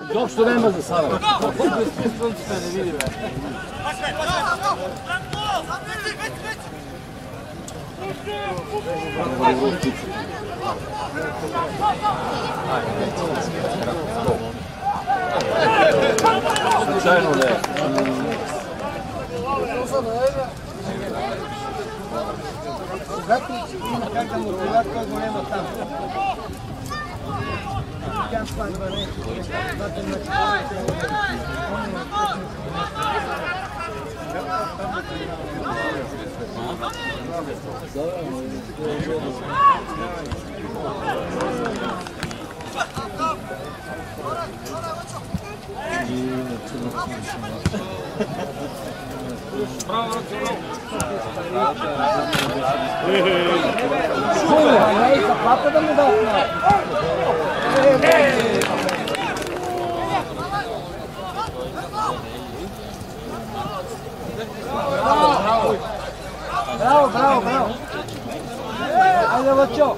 Изобщо няма за Сава. Колко естествено ще не види, бе. Случайно ли е? Когато има как да му повярва, го няма там. Nema za sada? Slučajno ne. Bravo, bravo, bravo. Ajde, Vačo.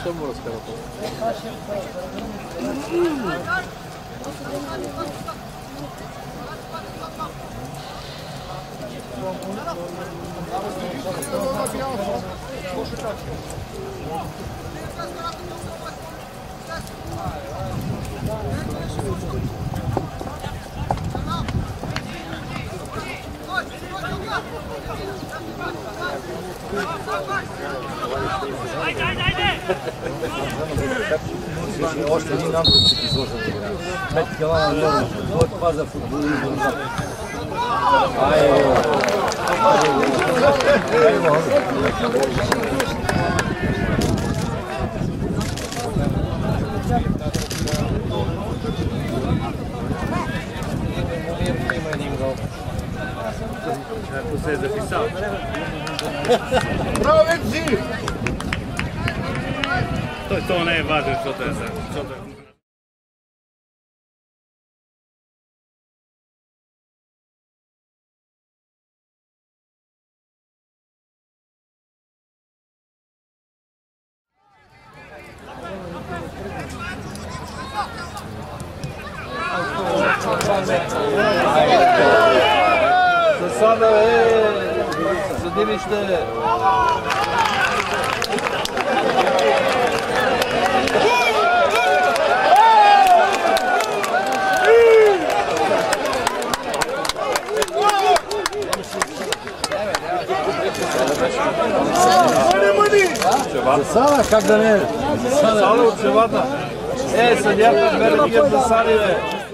Što mu raskara Още един амбулчик изложен. Пет кила на норма. Двойка паза футболизъм. Vocês afiçados. Bravo, Benzinho! To je to ne važno što to je za. Засада е! Съдилище! Засада, как да не? Засада от селата. Е, съдята Бергият засади, бе.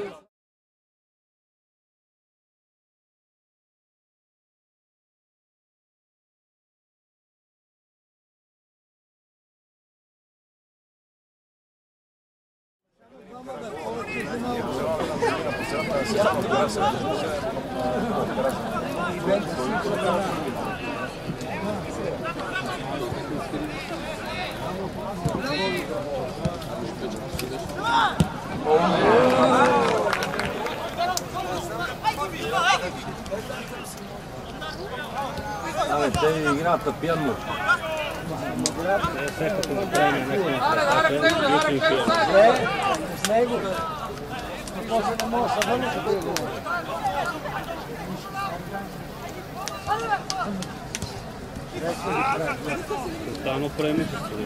Абе, те играят на пиано. Всеки по направление на някакъв. С него! върна, като го Тотално преимущество.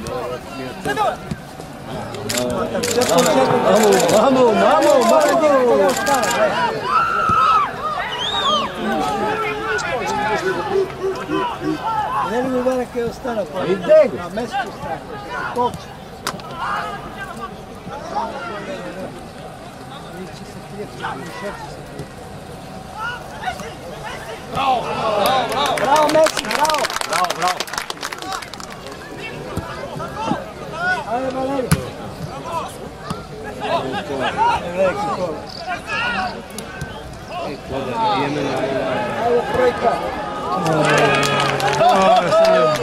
Мамо, мамо, мамо, мамо! Не ли го вера къде остана? Иде го! На место остана. Колко? Bravo, bravo, bravo. Bravo, Messi, bravo. Bravo, bravo. Olha, Valério. Evo trojka. Bravo, Valério.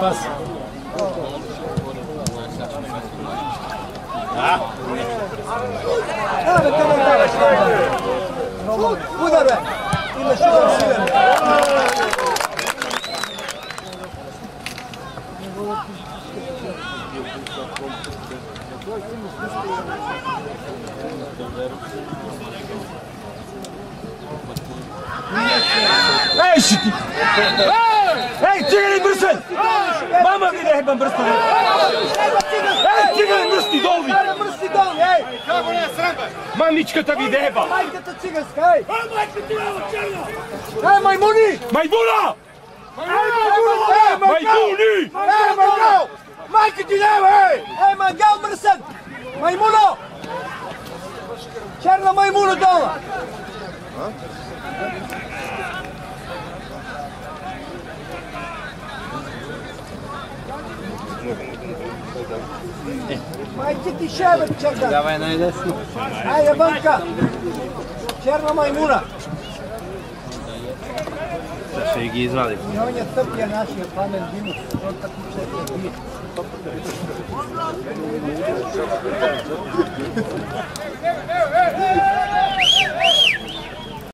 pas. Evet, tamam, tamam. Bu da be. İlle şu da bir Eşit. Eşit. Ей, цигани бръсен! Мама ви да ебам бръсна! Ей, цигани мръсни долу ви! Мръсни долу, ей! Какво не е ви да еба! Майката циганска, ей! Ей, маймуни! Маймуна! Маймуни! Ей, мангал! Майка ти да еба, ей! Ей, мангал мръсен! Маймуно! Черна маймуна долу! Майки дешеве пчага. Давай на лесу. Айде банка. Черна маймуна. Да ще ги извади. И он е тъпия нашия памен Димов. Он таку ще се бие. Evo, evo, evo!